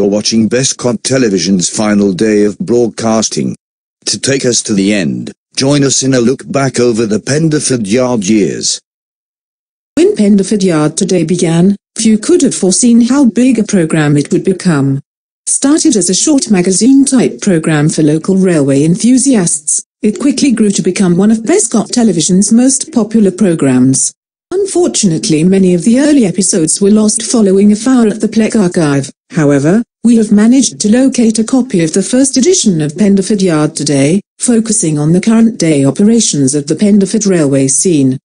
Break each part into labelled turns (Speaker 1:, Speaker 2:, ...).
Speaker 1: You're watching Bescot Television's final day of broadcasting. To take us to the end, join us in a look back over the Pendeford Yard years.
Speaker 2: When Pendeford Yard today began, few could have foreseen how big a program it would become. Started as a short magazine-type program for local railway enthusiasts, it quickly grew to become one of Bescot Television's most popular programs. Unfortunately many of the early episodes were lost following a fire at the Pleck archive. However, we have managed to locate a copy of the first edition of Pendeford Yard today, focusing on the current day operations of the Pendeford railway scene.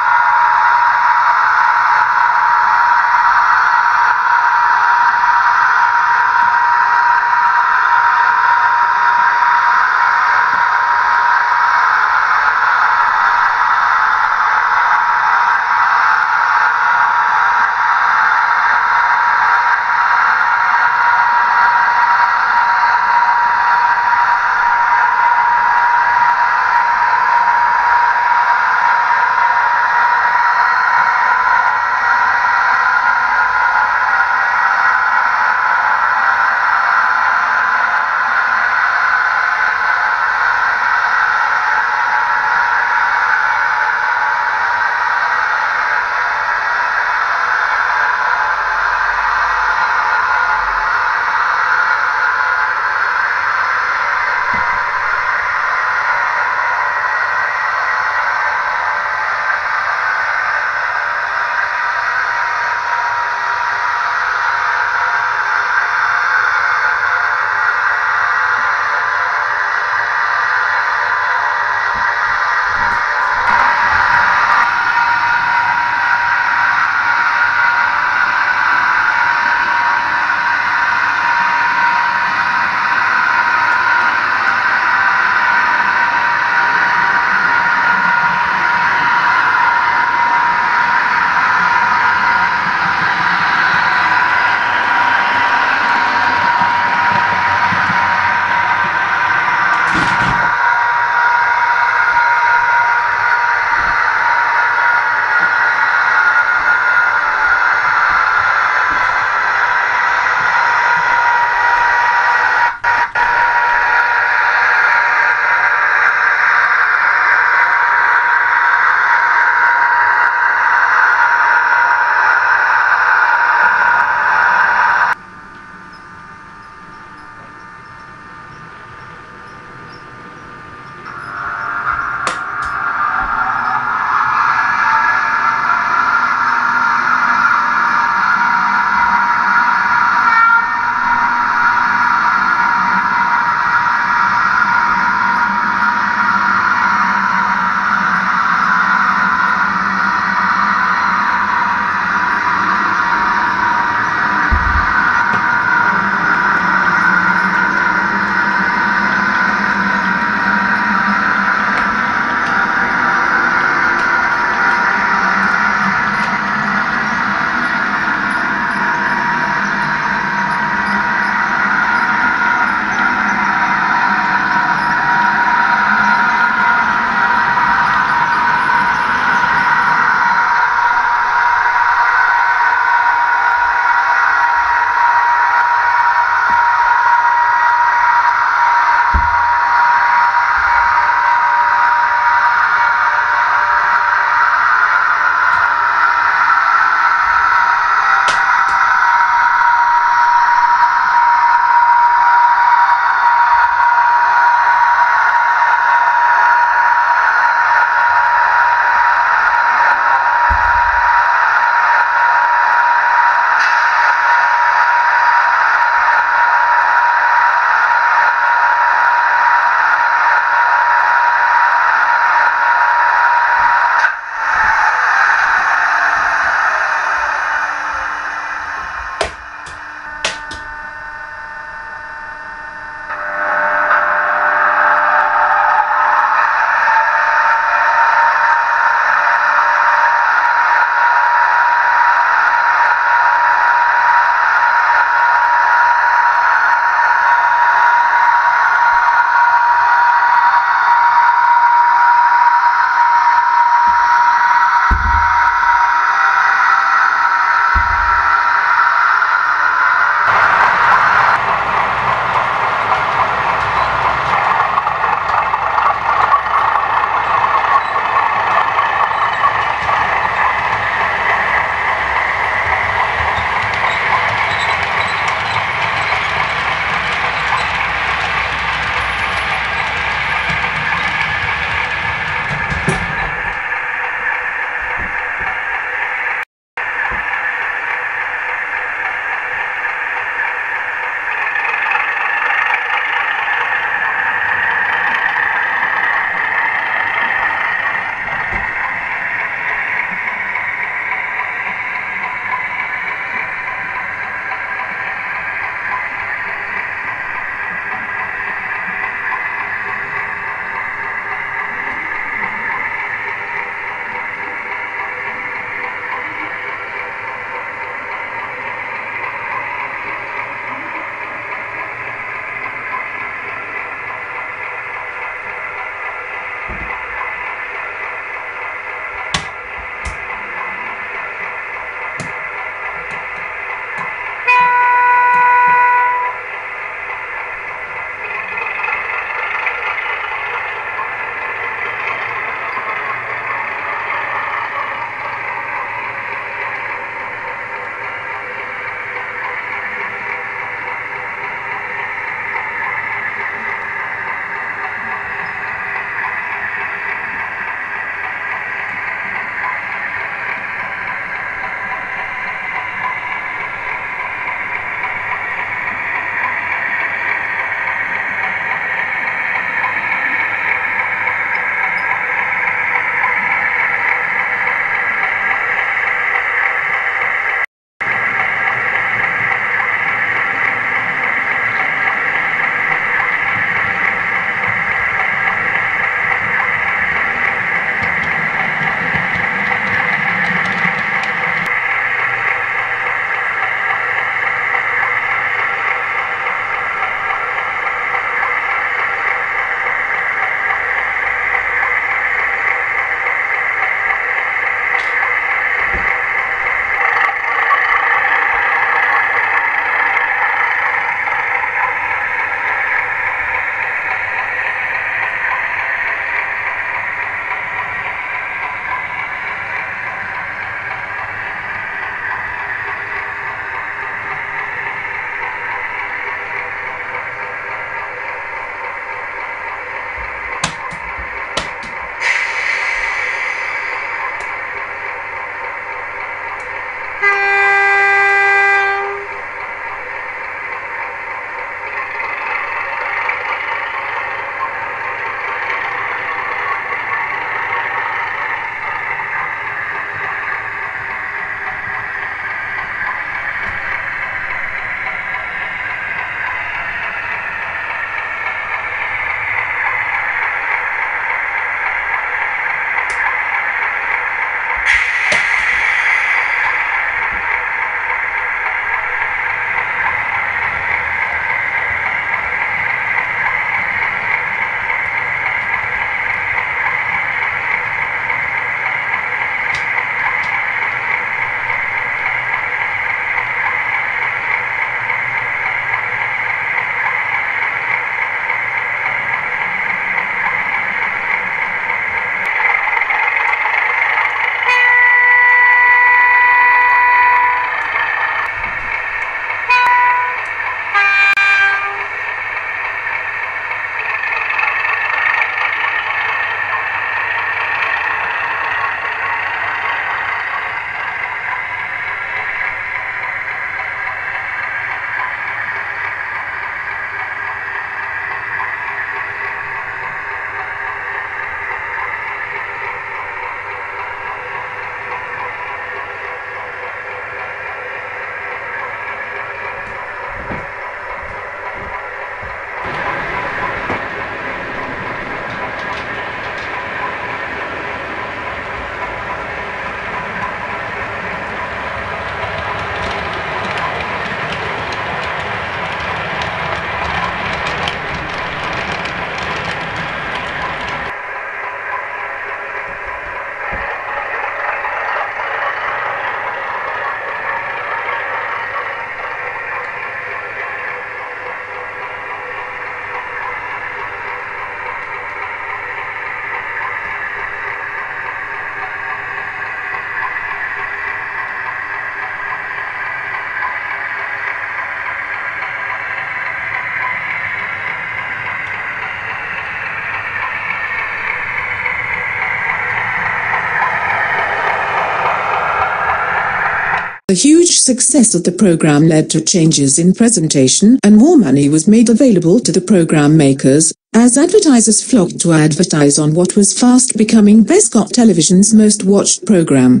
Speaker 2: The huge success of the program led to changes in presentation and more money was made available to the program makers, as advertisers flocked to advertise on what was fast becoming Bescot Television's most watched program.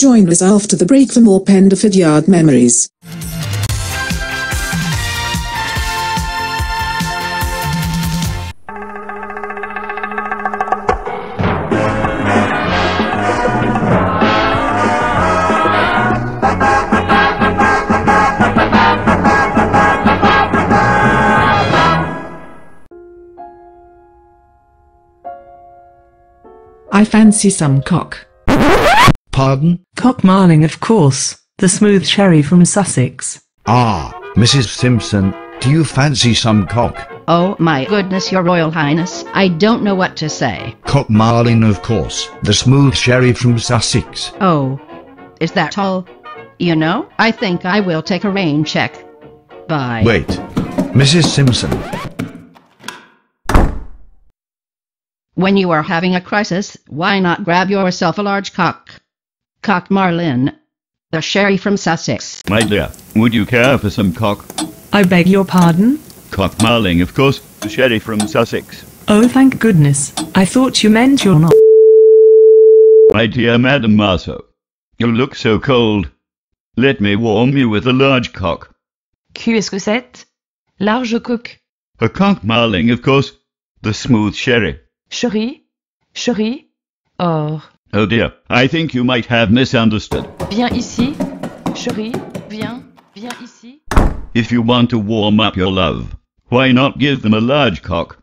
Speaker 2: Join us after the break for more Pendeford Yard memories.
Speaker 3: I fancy some cock.
Speaker 4: Pardon?
Speaker 3: Cock Marling, of course. The smooth sherry from Sussex.
Speaker 4: Ah, Mrs. Simpson, do you fancy some cock?
Speaker 5: Oh my goodness, Your Royal Highness, I don't know what to say.
Speaker 4: Cock Marling, of course. The smooth sherry from Sussex.
Speaker 5: Oh, is that all? You know, I think I will take a rain check. Bye.
Speaker 4: Wait. Mrs. Simpson,
Speaker 5: When you are having a crisis, why not grab yourself a large cock? Cock Marling. The sherry from Sussex.
Speaker 6: My dear, would you care for some cock?
Speaker 3: I beg your pardon?
Speaker 6: Cock Marling, of course, the sherry from Sussex.
Speaker 3: Oh, thank goodness. I thought you meant you're not.
Speaker 6: My dear Madam Marceau, you look so cold. Let me warm you with a large cock.
Speaker 7: Qu'est-ce que c'est? Large cock.
Speaker 6: A cock Marling, of course, the smooth sherry.
Speaker 7: Sherry? Sherry? Or.
Speaker 6: Oh dear, I think you might have misunderstood.
Speaker 7: Viens ici. Chérie, viens. Viens ici.
Speaker 6: If you want to warm up your love, why not give them a large cock?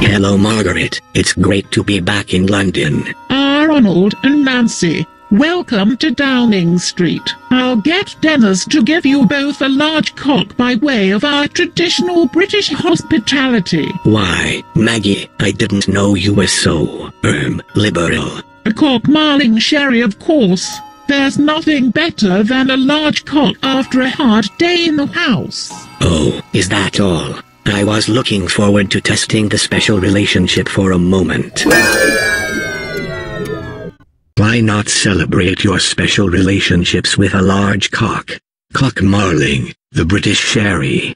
Speaker 8: Hello, Margaret. It's great to be back in London.
Speaker 9: Ah, Ronald and Nancy, welcome to Downing Street. I'll get Dennis to give you both a large cock by way of our traditional British hospitality.
Speaker 8: Why, Maggie, I didn't know you were so, um, liberal.
Speaker 9: A cock marling sherry, of course. There's nothing better than a large cock after a hard day in the house.
Speaker 8: Oh, is that all? I was looking forward to testing the special relationship for a moment. Why not celebrate your special relationships with a large cock? Cock Marling, the British sherry.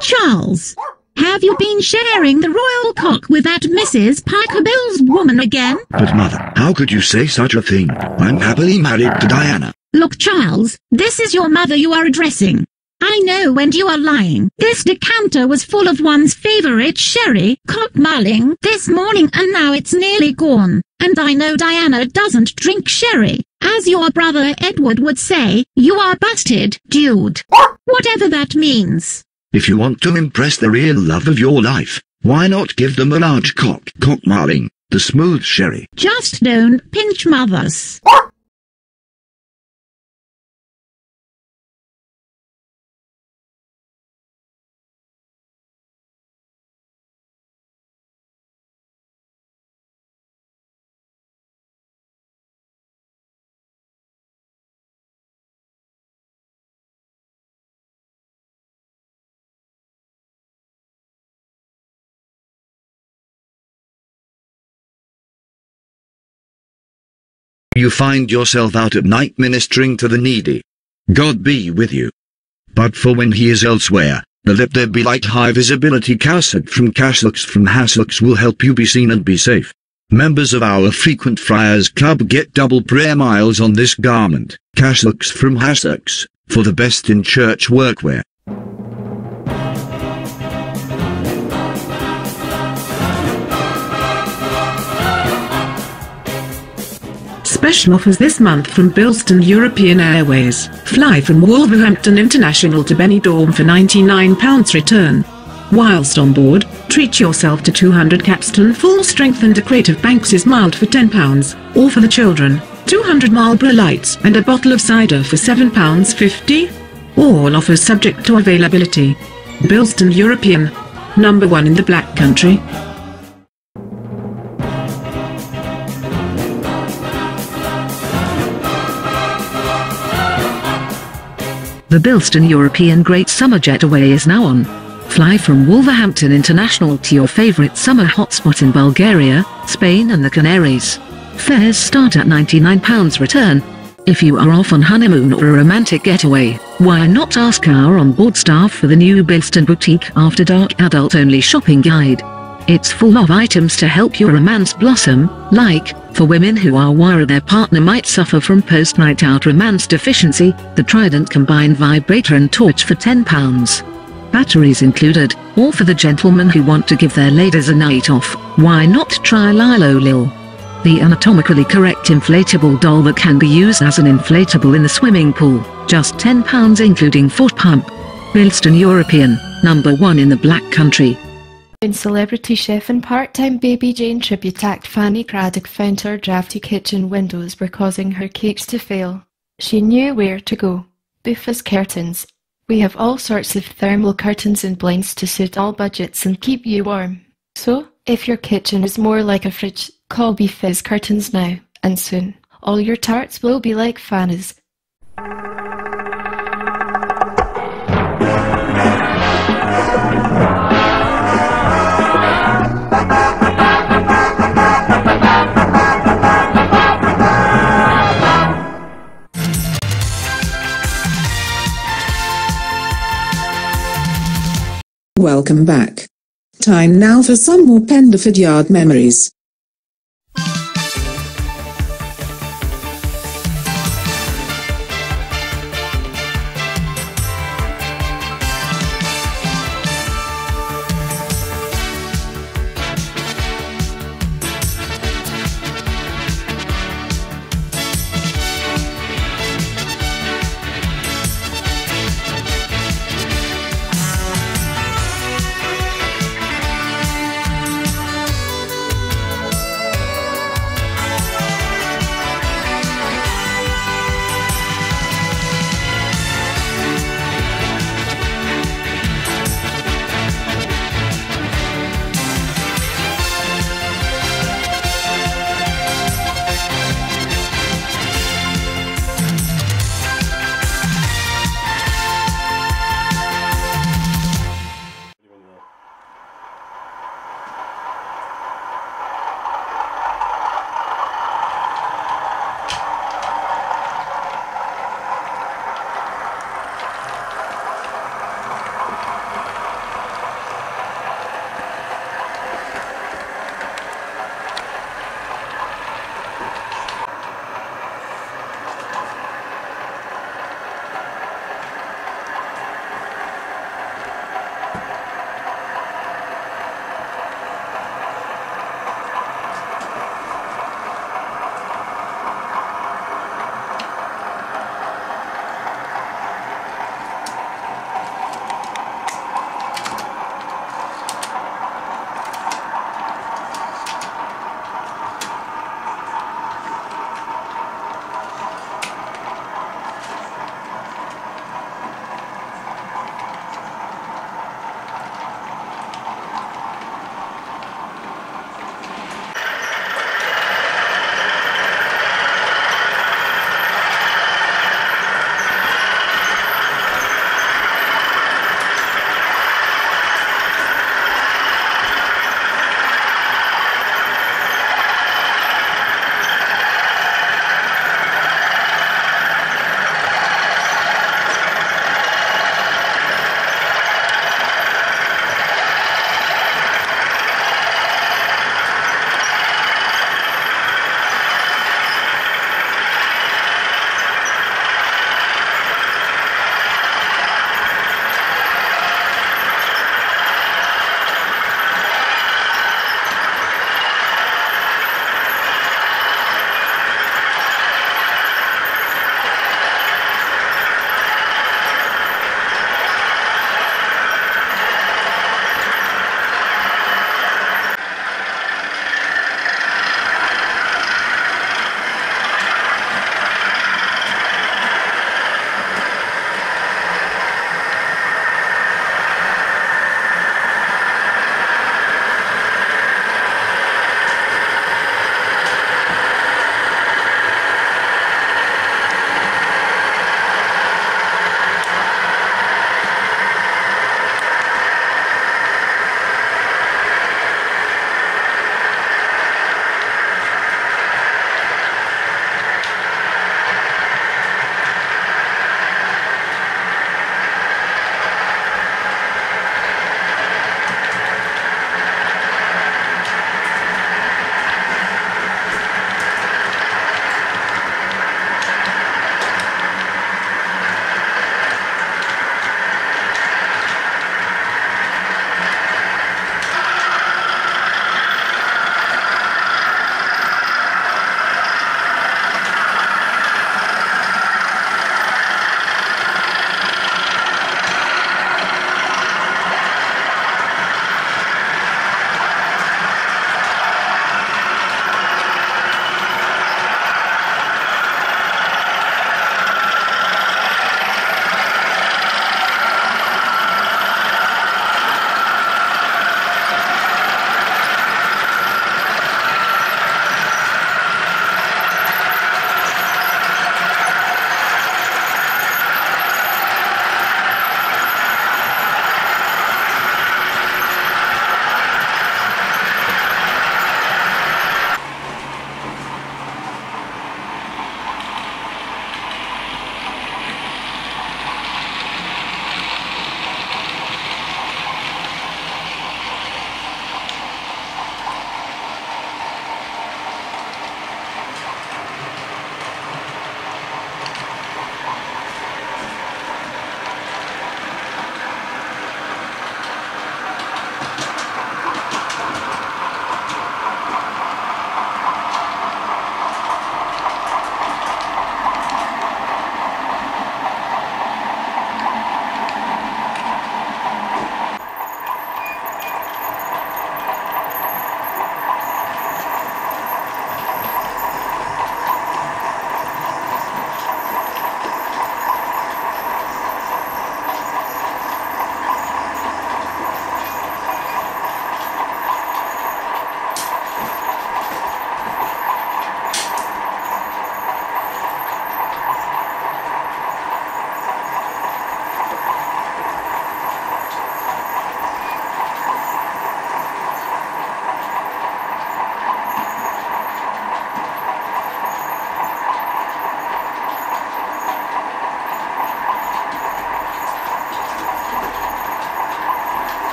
Speaker 10: Charles, have you been sharing the royal cock with that Mrs. Parker woman again?
Speaker 1: But mother, how could you say such a thing? I'm happily married to Diana.
Speaker 10: Look, Charles, this is your mother you are addressing. I know when you are lying. This decanter was full of one's favorite sherry, cock marling, this morning and now it's nearly gone. And I know Diana doesn't drink sherry. As your brother Edward would say, you are busted, dude. Whatever that means.
Speaker 1: If you want to impress the real love of your life, why not give them a large cock, cock marling, the smooth sherry?
Speaker 10: Just don't pinch mothers.
Speaker 1: You find yourself out at night ministering to the needy. God be with you. But for when he is elsewhere, the let there be light high visibility cassock from cassocks from hassocks will help you be seen and be safe. Members of our frequent friars club get double prayer miles on this garment, cassocks from hassocks, for the best in church workwear.
Speaker 2: Special offers this month from Bilston European Airways. Fly from Wolverhampton International to Benidorm for £99 return. Whilst on board, treat yourself to 200 Capstan full strength and decorative Banks' mild for £10, or for the children, 200 Marlborough Lights and a bottle of cider for £7.50. All offers subject to availability. Bilston European. Number one in the Black Country.
Speaker 11: The Bilston European Great Summer Getaway is now on. Fly from Wolverhampton International to your favorite summer hotspot in Bulgaria, Spain and the Canaries. Fares start at £99 return. If you are off on honeymoon or a romantic getaway, why not ask our onboard staff for the new Bilston Boutique After Dark Adult Only Shopping Guide. It's full of items to help your romance blossom, like, for women who are worried their partner might suffer from post-night out romance deficiency, the Trident combined vibrator and torch for £10. Batteries included, or for the gentlemen who want to give their ladies a night off, why not try Lilo Lil? The anatomically correct inflatable doll that can be used as an inflatable in the swimming pool, just £10 including foot pump. Bilston European, number one in the Black Country.
Speaker 12: When celebrity chef and part-time Baby Jane tribute act Fanny Cradock found her drafty kitchen windows were causing her cakes to fail. She knew where to go. Buffa's Curtains. We have all sorts of thermal curtains and blinds to suit all budgets and keep you warm. So, if your kitchen is more like a fridge, call Buffa's Curtains now, and soon, all your tarts will be like Fanny's.
Speaker 2: Welcome back. Time now for some more Pendeford Yard memories.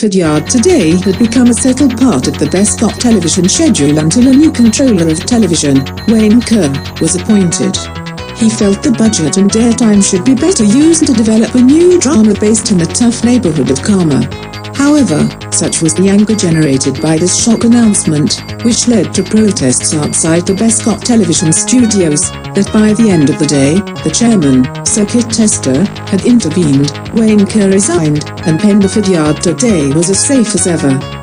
Speaker 2: Pendeford Yard today had become a settled part of the Bescot television schedule until a new controller of television, Wayne Kerr, was appointed. He felt the budget and airtime should be better used to develop a new drama based in the tough neighborhood of Caldmore. However, such was the anger generated by this shock announcement, which led to protests outside the Bescot television studios, that by the end of the day, the chairman, Sir Kit Tester, had intervened, Wayne Kerr resigned, and Pendeford Yard today was as safe as ever.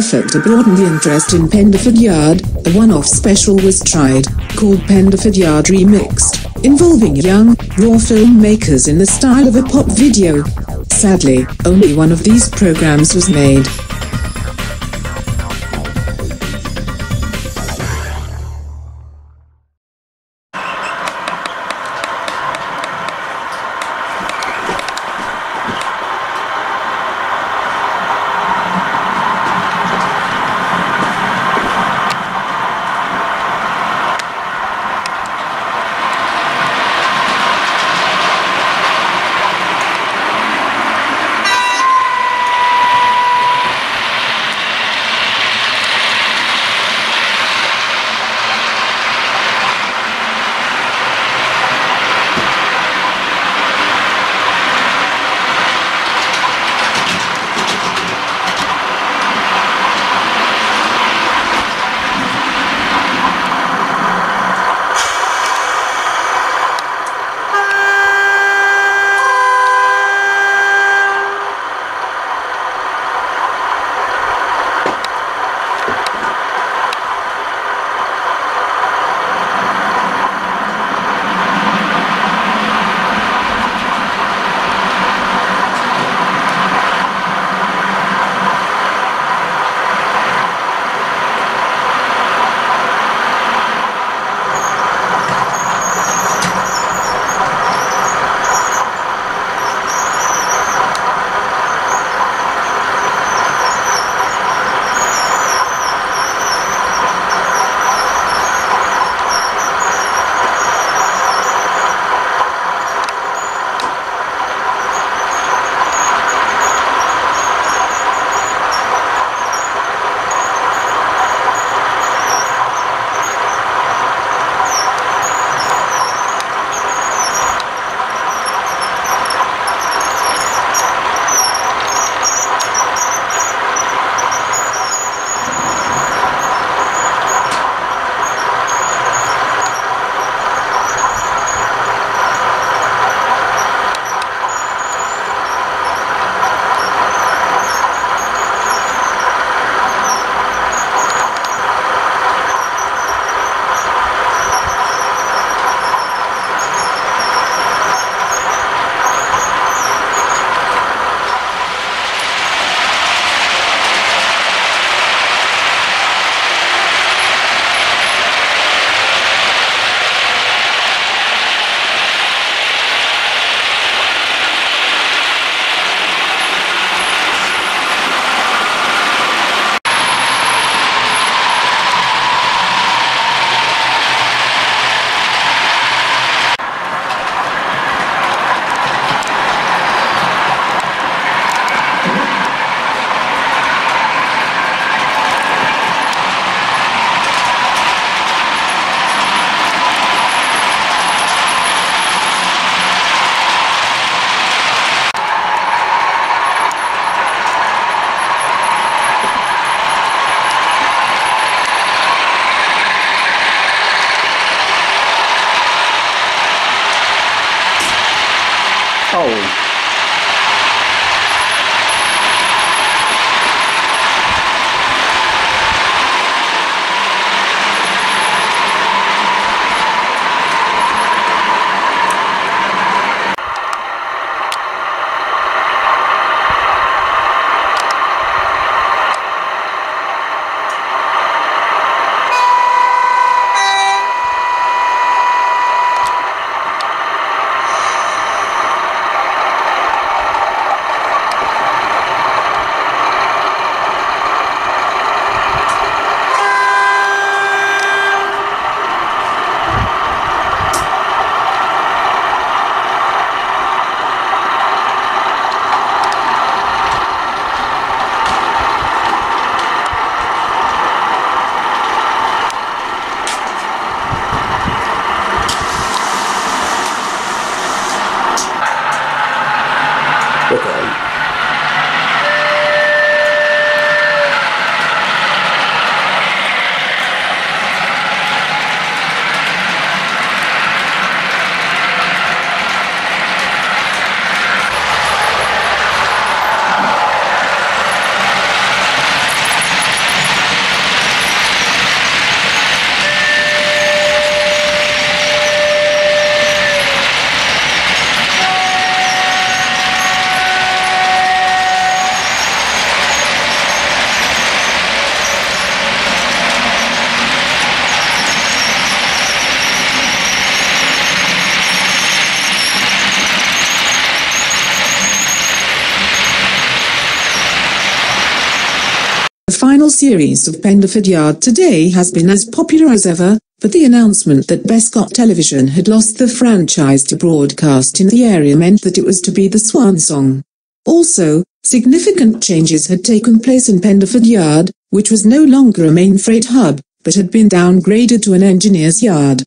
Speaker 2: Effort to broaden the interest in Pendeford Yard, a one-off special was tried, called Pendeford Yard Remixed, involving young, raw filmmakers in the style of a pop video. Sadly, only one of these programs was made. The final series of Pendeford Yard today has been as popular as ever, but the announcement that Bescot Television had lost the franchise to broadcast in the area meant that it was to be the swan song. Also, significant changes had taken place in Pendeford Yard, which was no longer a main freight hub, but had been downgraded to an engineer's yard.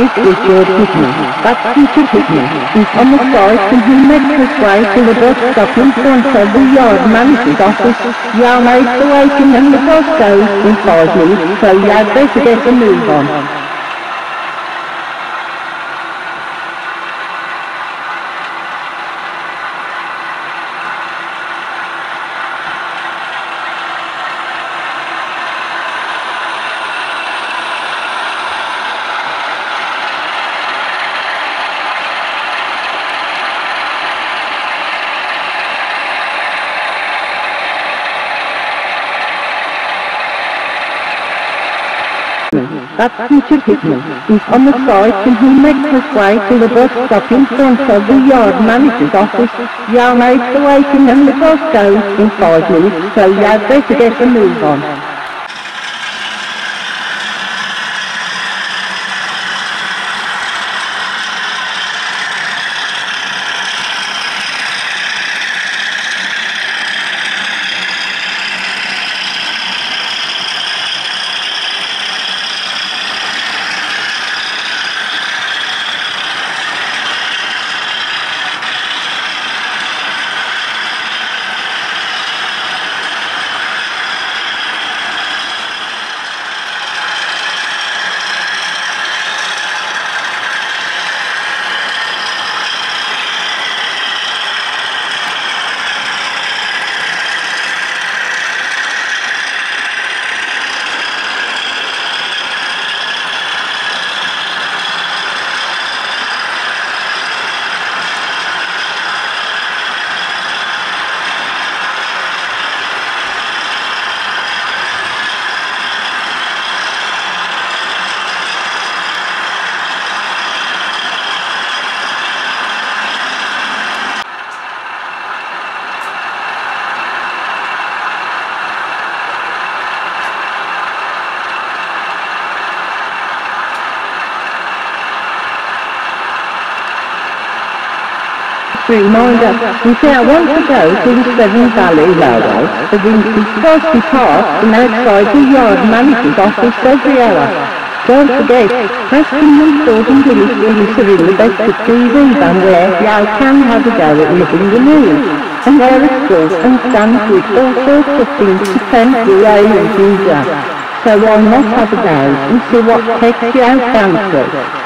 Speaker 13: This is your Hickman. That future Hickman is on the site and he makes his way to the bus stop in front of the yard manager's office. You're late for waiting and the bus goes in five minutes, so you had better get a move on. Future Hickman is on the site and he makes his way to the bus stop in front of the yard manager's office. You're waiting and the bus goes in five minutes, so you had better get a move on. Reminder, you say I want to go to the Severn Valley Railway, is supposed to be from outside the yard manager's office every hour. Don't forget, Preston Newport and Gillislees are in the best of TV van where you can have a go at living the news. And there are schools and stands with all sorts of things to tempt your and future. So why not have a go and see what takes you out dancing? have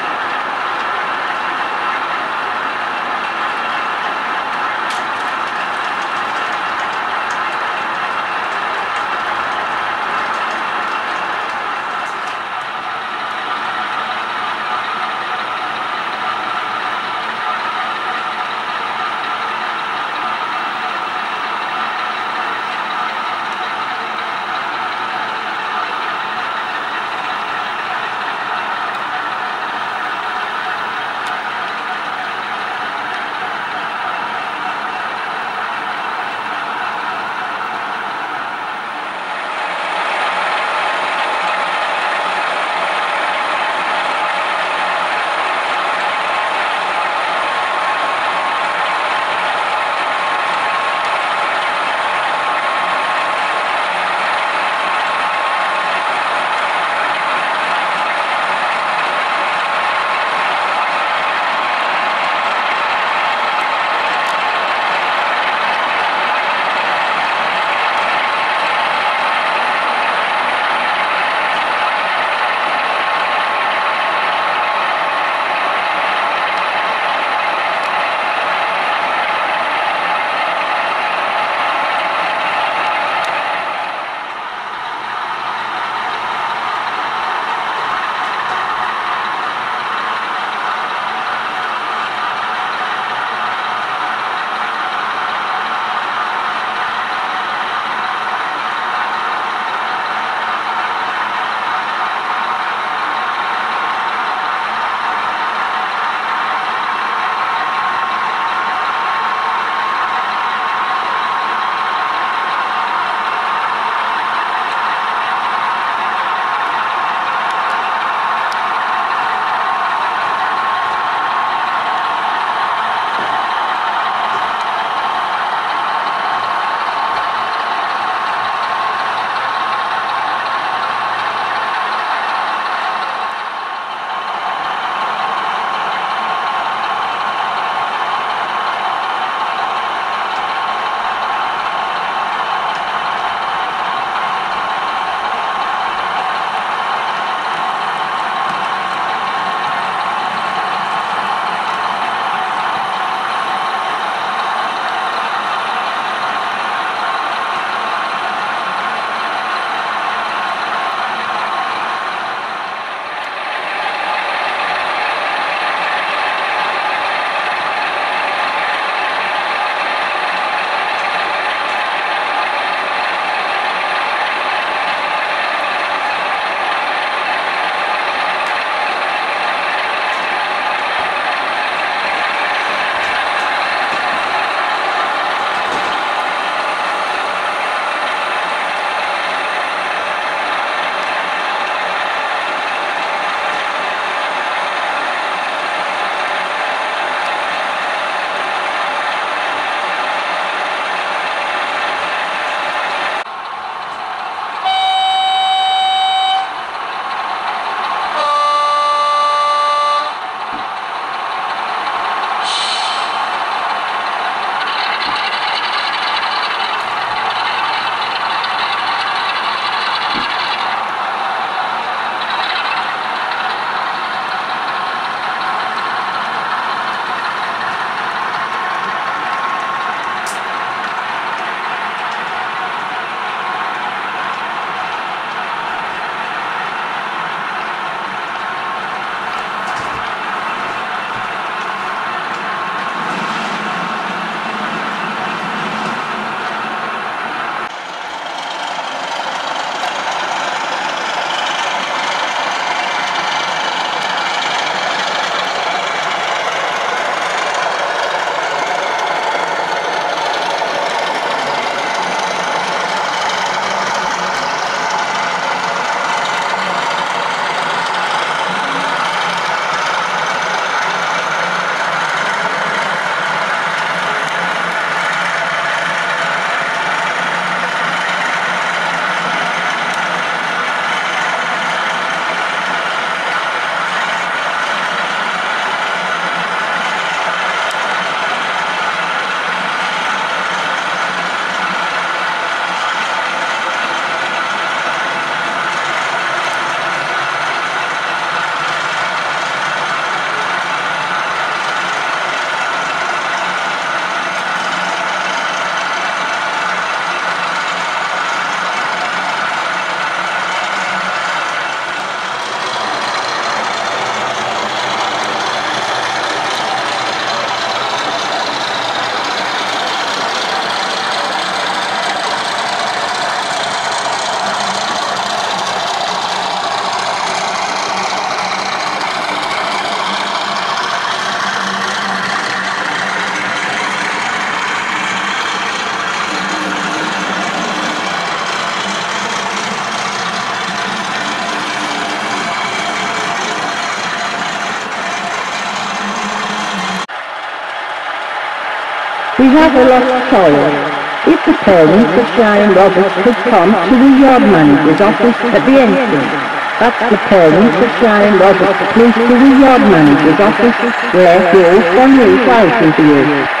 Speaker 13: child. If the parents of Sharon Roberts could come to the yard manager's office at the entrance. That's the parents of Sharon Roberts, please to the yard manager's office, where your son is waiting for you.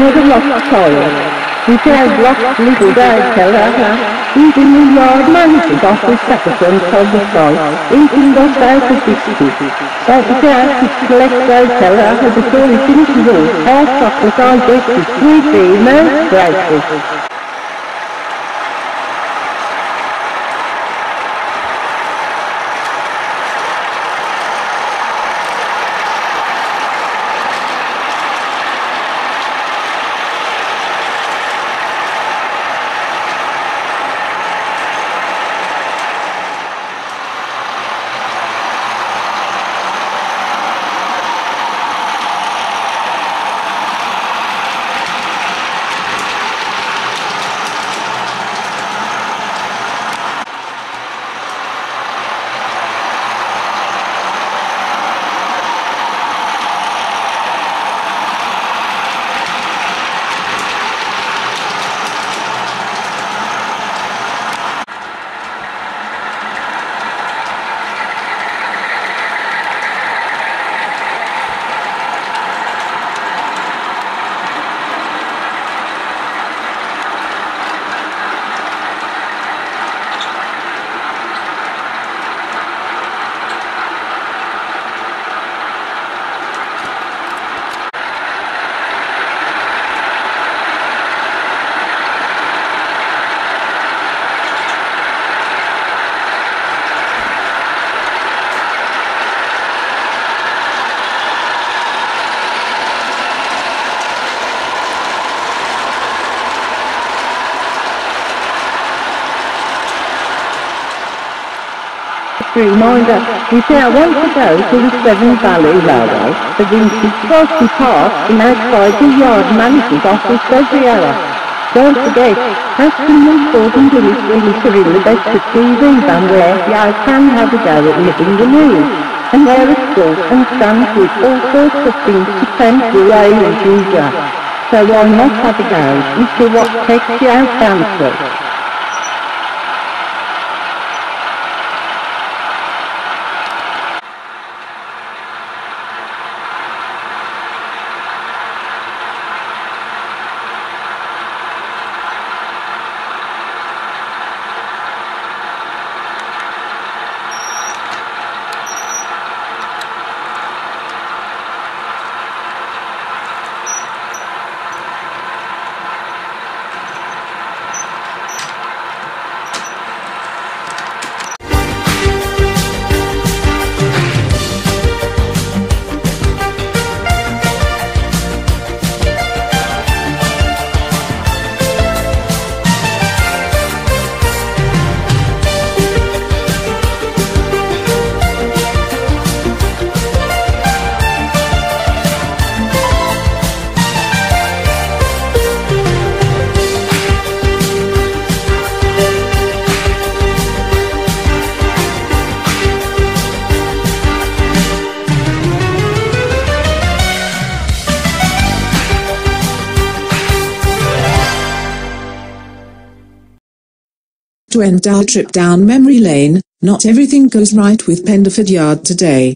Speaker 13: There's another lost child. He says lost little girl tell her. He's in the yard manager's office second of the site, eating the south of biscuit. So the girl could collect those tell her before he finishes all. Half chocolate I guess is sweet most grateful. Reminder, we say I want to go to the Severn Valley Railway the Crosby Park in outside the yard manager's office every hour. Don't forget, Preston and Gordon Willis Willis are in the best of TV van where you can have a go at living the news. And there are schools and stands with all sorts of things to tempt you away as usual. So why not have a go and see what takes you out fancy?
Speaker 2: End our trip down memory lane, not everything goes right with Pendeford Yard today.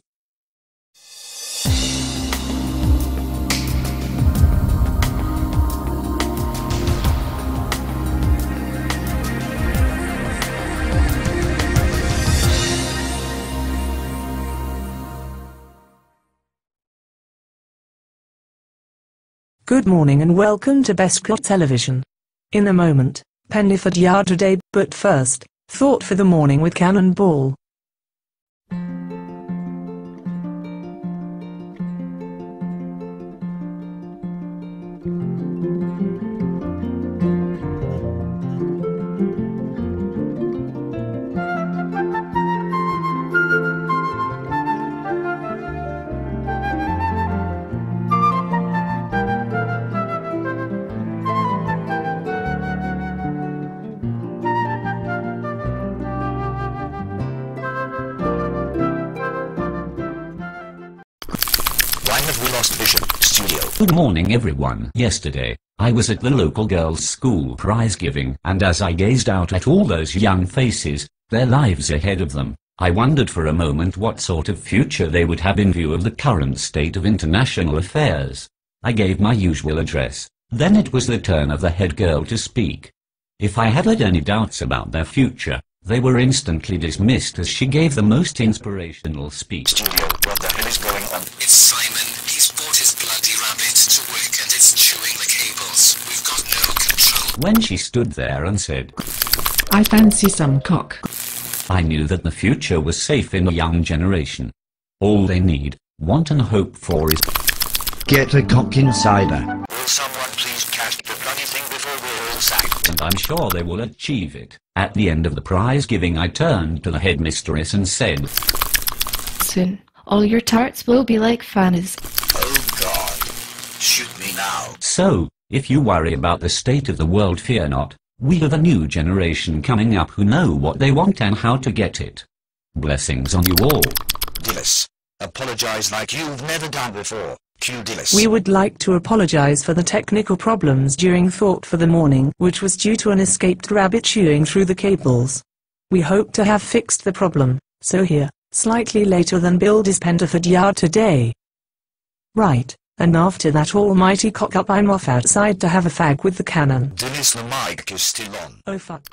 Speaker 3: Good morning and welcome to Bescot Television. In a moment, Pendeford Yard today, but first, thought for the morning with Cannonball.
Speaker 14: Morning everyone. Yesterday, I was at the local girls' school prize giving, and as I gazed out at all those young faces, their lives ahead of them, I wondered for a moment what sort of future they would have in view of the current state of international affairs. I gave my usual address. Then it was the turn of the head girl to speak. If I had had any doubts about their future, they were instantly dismissed as she gave the most inspirational speech.
Speaker 15: Studio. What the hell is going on?
Speaker 16: It's Simon. He's brought his bloody rabbit to work and it's chewing the cables. We've got no control.
Speaker 14: When she stood there and said,
Speaker 2: I fancy some cock.
Speaker 14: I knew that the future was safe in the young generation. All they need, want and hope for is
Speaker 1: Get a cock insider.
Speaker 15: Will someone please cash the bloody thing before we're all sacked?
Speaker 14: and I'm sure they will achieve it. At the end of the prize giving I turned to the headmistress and said,
Speaker 12: Soon, all your tarts will be like Fanny's.
Speaker 15: Oh God. Shoot me now.
Speaker 14: So, if you worry about the state of the world fear not, we have a new generation coming up who know what they want and how to get it. Blessings on you all.
Speaker 15: Dillis. Apologize like you've never done before. Q Dillis.
Speaker 3: We would like to apologize for the technical problems during Thought for the Morning, which was due to an escaped rabbit chewing through the cables. We hope to have fixed the problem, so here, slightly later than build is Pendeford Yard today. Right, and after that almighty cock up I'm off outside to have a fag with the cannon.
Speaker 15: The mic is still on.
Speaker 3: Oh fuck.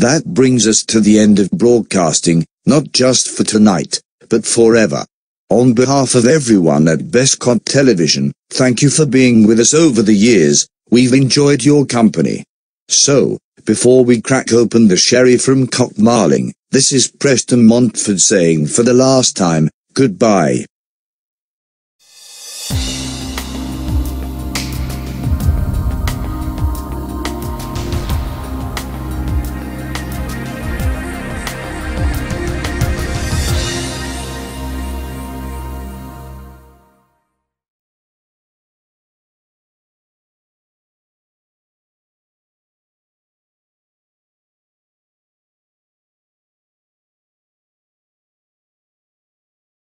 Speaker 1: That brings us to the end of broadcasting, not just for tonight, but forever. On behalf of everyone at Bescot Television, thank you for being with us over the years, we've enjoyed your company. So, before we crack open the sherry from Cock Marling, this is Preston Montford saying for the last time, goodbye.